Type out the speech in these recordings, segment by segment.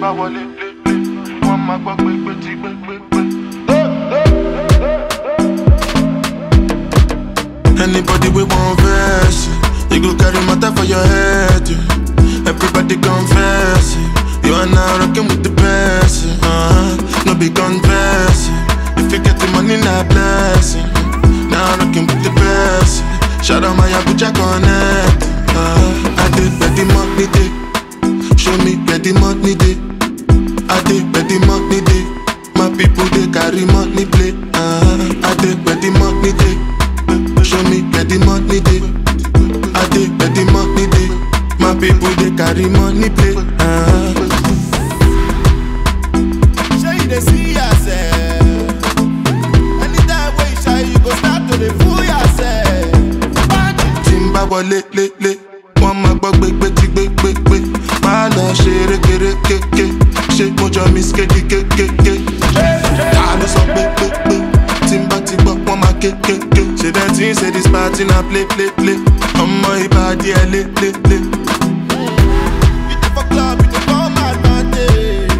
bá wọlé lé lé wọ́n máa gbọ́ pé tí pé. Anybody we want verse, you go carry matter for your head. yeah. Everybody confess, yeah. you are now rocking with the best. yeah. Uh-huh. No be confess, yeah. if you get the money, not blessing. Now rocking with the best. yeah. Shout out my Abuja connect. Uh-huh. I did where the money day, show me where the money day. I did where the money day. My people they carry money play. Uh-huh. I did where the money day. Show me where the money day. I did where the money day. My people they carry money play. Uh-huh. You dey see yourself? Anytime wey you shy, you go start to dey fool yourself. Dey for club, you dey come advantage.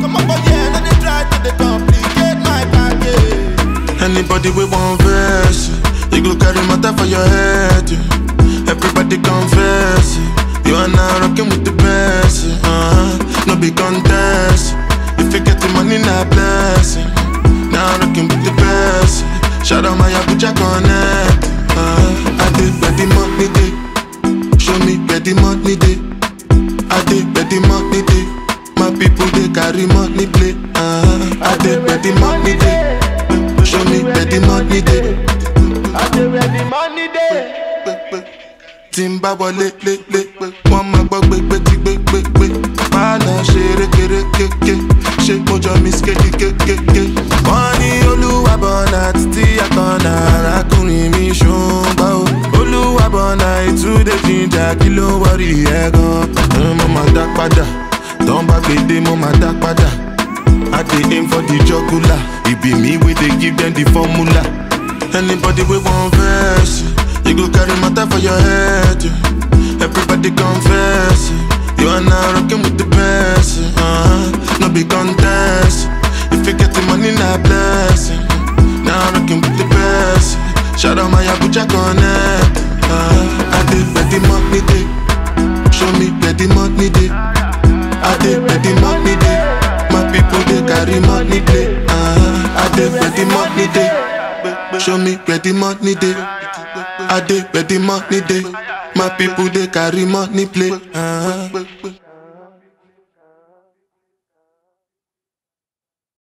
Come up for here, no dey try to dey complicate my package. Anybody we want verse, you go carry matter for your head. Everybody confess, you are now rocking with the best. Uh-huh. No be contest, carry money play. Uh-huh. I did where the money day. Show me where the money dey. I dey where the money dey. Tí n bá wọlé lé lé, wọ́n máa gbọ́ gbégbé tí gbégbégbé. Máa lọ ṣe rékeré kéké, ṣé mo jọ miss kéde kékéké. Wọ́n ní olúwàbọ̀nà títí àkànnà arákùnrin mi ṣùgbọ́n o. Olúwàbọ̀nà ìtúndé jíjà kí ló wọrí ẹ̀ gan. Mo máa dá padà, tán bá gbèdé mo máa dá padà. I dey aim for the jugular. It be me wey dey give them the formula. Anybody we want verse, you go carry matter for your head. Everybody confess, you are now rocking with the best. Uh-huh. No be contest, if you get the money, not blessing. Now rocking with the best. Shout out my Abuja connect. Uh-huh. I did where the money Show me where the money day. I did where the money day. My people they carry money play. Uh-huh.